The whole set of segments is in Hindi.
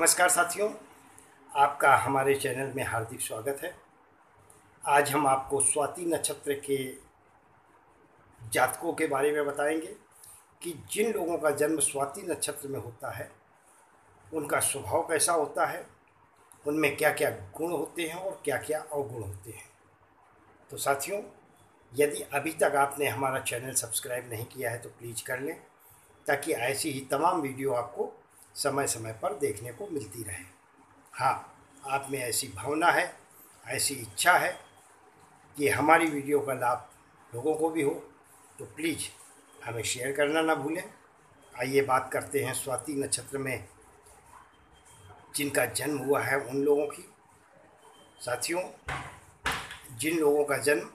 नमस्कार साथियों, आपका हमारे चैनल में हार्दिक स्वागत है। आज हम आपको स्वाति नक्षत्र के जातकों के बारे में बताएँगे कि जिन लोगों का जन्म स्वाति नक्षत्र में होता है, उनका स्वभाव कैसा होता है, उनमें क्या क्या गुण होते हैं और क्या क्या अवगुण होते हैं। तो साथियों, यदि अभी तक आपने हमारा चैनल सब्सक्राइब नहीं किया है तो प्लीज़ कर लें, ताकि ऐसी ही तमाम वीडियो आपको समय समय पर देखने को मिलती रहे। हाँ आप में ऐसी भावना है, ऐसी इच्छा है कि हमारी वीडियो का लाभ लोगों को भी हो तो प्लीज़ हमें शेयर करना ना भूलें। आइए बात करते हैं स्वाति नक्षत्र में, जिनका जन्म हुआ है उन लोगों की। साथियों, जिन लोगों का जन्म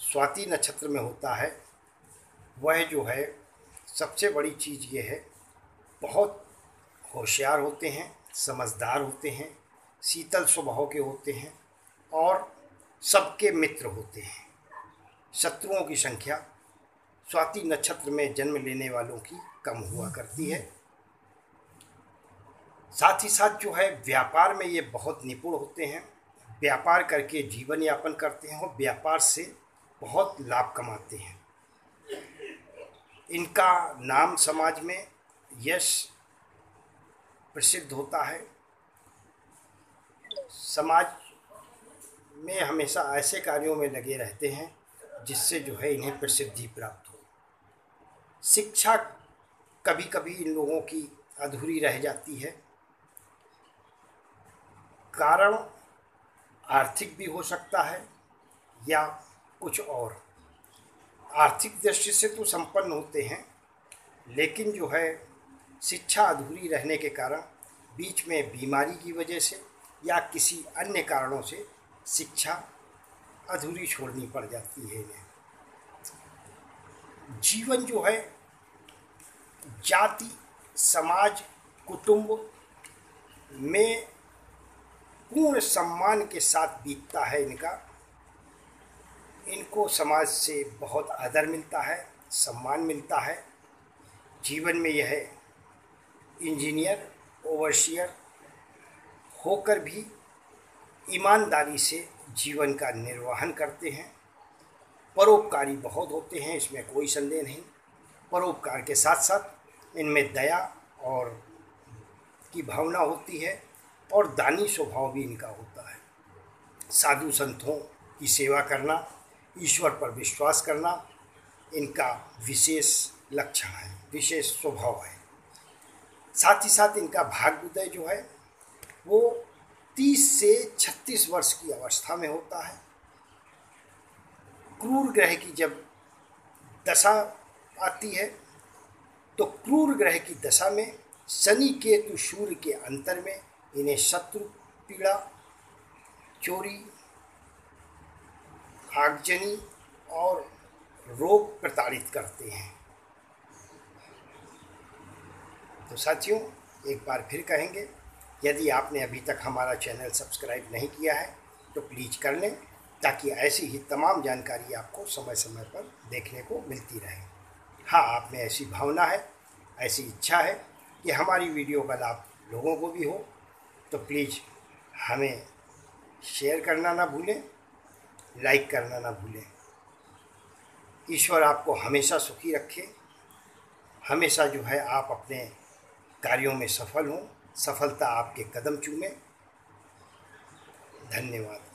स्वाति नक्षत्र में होता है, वह जो है, सबसे बड़ी चीज़ ये है, बहुत होशियार होते हैं, समझदार होते हैं, शीतल स्वभाव के होते हैं और सबके मित्र होते हैं। शत्रुओं की संख्या स्वाति नक्षत्र में जन्म लेने वालों की कम हुआ करती है। साथ ही साथ जो है, व्यापार में ये बहुत निपुण होते हैं। व्यापार करके जीवन यापन करते हैं और व्यापार से बहुत लाभ कमाते हैं। इनका नाम समाज में यश प्रसिद्ध होता है। समाज में हमेशा ऐसे कार्यों में लगे रहते हैं, जिससे जो है इन्हें प्रसिद्धि प्राप्त हो। शिक्षा कभी कभी इन लोगों की अधूरी रह जाती है। कारण आर्थिक भी हो सकता है, या कुछ और। आर्थिक दृष्टि से तो संपन्न होते हैं, लेकिन जो है शिक्षा अधूरी रहने के कारण बीच में बीमारी की वजह से या किसी अन्य कारणों से शिक्षा अधूरी छोड़नी पड़ जाती है। इन्हें जीवन जो है, जाति, समाज, कुटुंब में पूर्ण सम्मान के साथ बीतता है इनका। इनको समाज से बहुत आदर मिलता है, सम्मान मिलता है। जीवन में यह इंजीनियर ओवरशियर होकर भी ईमानदारी से जीवन का निर्वहन करते हैं। परोपकारी बहुत होते हैं, इसमें कोई संदेह नहीं। परोपकार के साथ साथ इनमें दया और की भावना होती है और दानी स्वभाव भी इनका होता है। साधु संतों की सेवा करना, ईश्वर पर विश्वास करना इनका विशेष लक्षण है, विशेष स्वभाव है। साथ ही साथ इनका भाग्योदय जो है, वो तीस से छत्तीस वर्ष की अवस्था में होता है। क्रूर ग्रह की जब दशा आती है तो क्रूर ग्रह की दशा में शनि, केतु, सूर्य के अंतर में इन्हें शत्रु, पीड़ा, चोरी, आगजनी और रोग प्रताड़ित करते हैं। तो साथियों, एक बार फिर कहेंगे, यदि आपने अभी तक हमारा चैनल सब्सक्राइब नहीं किया है तो प्लीज़ कर लें, ताकि ऐसी ही तमाम जानकारी आपको समय समय पर देखने को मिलती रहे। हाँ आप में ऐसी भावना है, ऐसी इच्छा है कि हमारी वीडियो का लाभ लोगों को भी हो तो प्लीज़ हमें शेयर करना ना भूलें, लाइक करना ना भूलें। ईश्वर आपको हमेशा सुखी रखे, हमेशा जो है आप अपने कार्यों में सफल हों। सफलता आपके कदम चूमें। धन्यवाद।